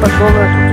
Santa Cruz.